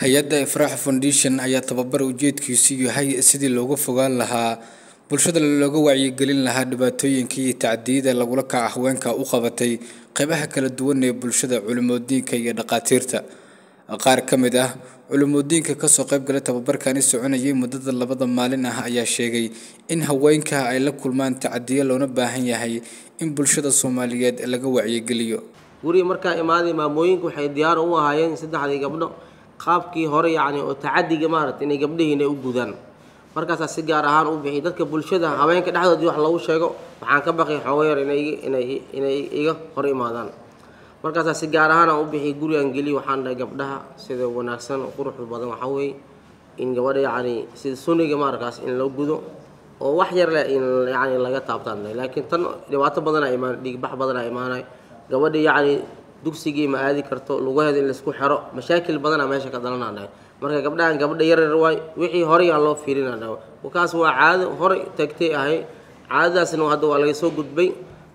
hay'adda ifraax foundation ayaa tababar ujeedkiisu yahay sidii looga fogaan lahaa bulshada looga wacyigelin lahaa dhibaatooyinka iyo tacdiyada lagula kaca haweenka u qabatay qeybaha kala duwan ee bulshada culimodiinka iyo dhaqaatiirta. Qaar ka mid ah culimodiinka ka soo qeybgalay tababarkani soconayay muddada labada maalin ah ayaa sheegay in haweenka ay la kulmaan tacadiyo loona baahan yahay in bulshada soomaaliyeed laga wacyigeliyo guriga markaa imaaday maamooyinka waxay diyaar u ahaayeen saddexdii gabdho qaabkii hore yacni oo tacadiga maaragta inay gabdhihiina u gudaan. Markaasaa si gaar ahaan u bixiyay dadka bulshada haweenka dhexdoodii wax lagu sheego waxaan ka baqay xoogo yar inay iga hor imaadaan. Markaasaa si gaar ahaan aan u bixiyay gurigan geliy waxaan dhahay gabdhaha sida wanaagsan oo quruxda badan waxaa weeye. In gabadha yacni sida sunniga maarkaas in loo gudo oo wax yar leh in yacni laga taabtaan. Laakiin tan dhibaato badanaa imaan dhiigbax badanaa imaanay. Gabadha yacni dugsigii ma aadi karto lugaheeda in la isku xero mashaakil badanaa meesha ka dhalanaa dhahay marka gabdhahan gabdha yaryar waay wixii horey aan loo fiirinaa dhahay kaas waa caado horey tagtay ahay. Caadadaasna hadda waa laga soo gudbay.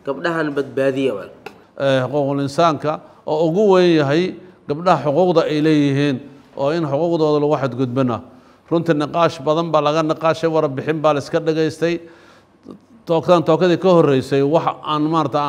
Gabdhahan badbaadiya waay. Xuquuqul insaanka oo ugu weyn yahay gabdhaha xuquuqda ay leeyihiin oo in xuquuqdooda lagu xadgudbana. Runtii niqaash badan baa laga niqaashay warbixin baa la iska dhagaystay tookdan tookadii ka horreysay wax aan maarata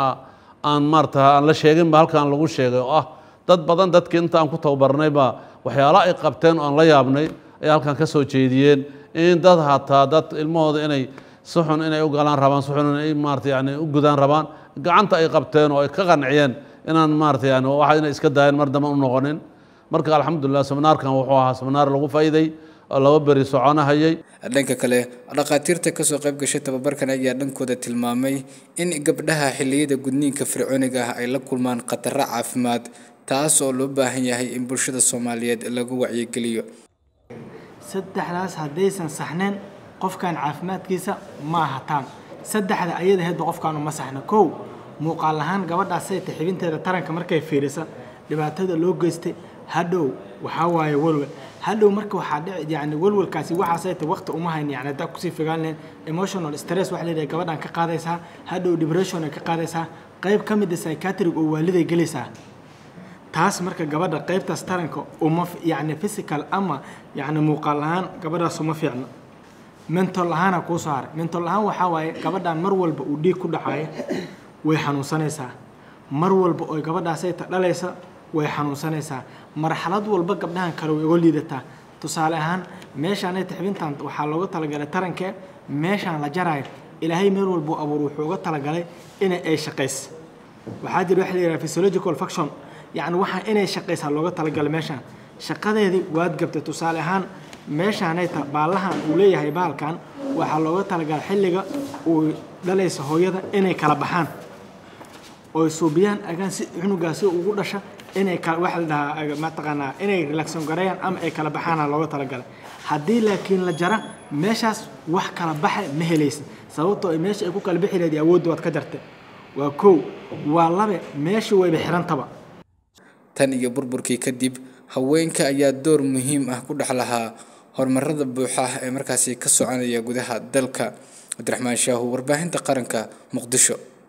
aan maarata aan la sheegin ba halkaan lagu sheegay. Oo ah dad badan dadkii inta aan ku tababarnay baa waxyaalo ay qabteen oo aan la yaabnay ay halkaan ka soo jeediyeen. In dad hataa dad ilmahooda inay si xun inay u galaan rabaan si xun inay maarata yani u gudaan rabaan gacanta ay qabteen oo ay ka qanciyeen inaan maarata yani waxa inay iska daayeen mar dambe u noqonin. Marka alxamdulilah seminaarkan wuxuu ahaa seminaar lagu faa'iiday oo laba beri soconahayay. Dhanka kale dhakhaatiirta ka soo qayb gashay tababarkan ayaa dhankooda tilmaamay in gabdhaha xilliyada gudniinka fircooniga ah ay la kulmaan khataro caafimaad taas oo loo baahan yahay in bulshada soomaaliyeed lagu wacyigeliyo. Saddexdaas haddaysan saxneen qofkan caafimaadkiisa ma ahataan. Saddexda ayada heedba qofkaan uma saxna. Kow muuqaal ahaan gabadhaasay ta xibinteeda taranka markay fiirisa dhibaatada loo geystay hadhow waxaa waaye walwal. Hadhow marka waxaa dhici yani walwalkaasi waxaasay ta waqti uma hayn yani haddaa ku sii fogaalneen emotional stress waxa leedahay gabadhan ka qaadaysaa hadhow depression ay ka qaadaysaa qayb ka mid a psychiatric oo waaliday gelaysaa. Taas marka gabadha qaybtaas taranka uma yani physical ama yani muuqaal ahaan gabadhaas uma fiicno. Mental ahaana kuu soo haray. Mental ahaan waxaa waaye gabadhan mar walba uu dhiig ku dhacayo way xanuunsanaysaa. Mar walba oy gabadhaasay ta dhalaysa way xanuunsanaysaa. Marxalad walba gabdhahan kale way uga liidataa. Tusaale ahaan meeshaanay taxbintan waxaa looga talagalay tarankee meeshaan la jaraayo ilaahay meel walbuu abuur wuxuu uga talagalay inay ay shaqaysa waxaa jira waxa la yidhaha physiological function. Yacni waxaa inay shaqaysaa looga talagalay meeshaan. Shaqadeedii waad gabtay. Tusaale ahaan meeshaanay ta baallahan uu leeyahay baalkan waxaa looga talagalay xilliga uu dhalaysa hooyada inay kala baxaan oy suubiyaan agaan si cunugaasi ugu dhasha inay waxa inay relaxon gareeyaan ama ay kala baxaana looga talagalay. Haddii laakiin la jara meeshaas wax kala baxa ma helaysa. Sababtoo ay meesha ay ku kala bixi leedi awoodda waad ka jartay. Waa kow waa labe meesha wayba xirantaba. Tan iyo burburkii kadib haweenka ayaa door muhiim ah ku dhex lahaa horumarada buuxa ee markaasi ka soconaya gudaha dalka. Cabdiraxmaan shaahu warbaahinta qaranka muqdisho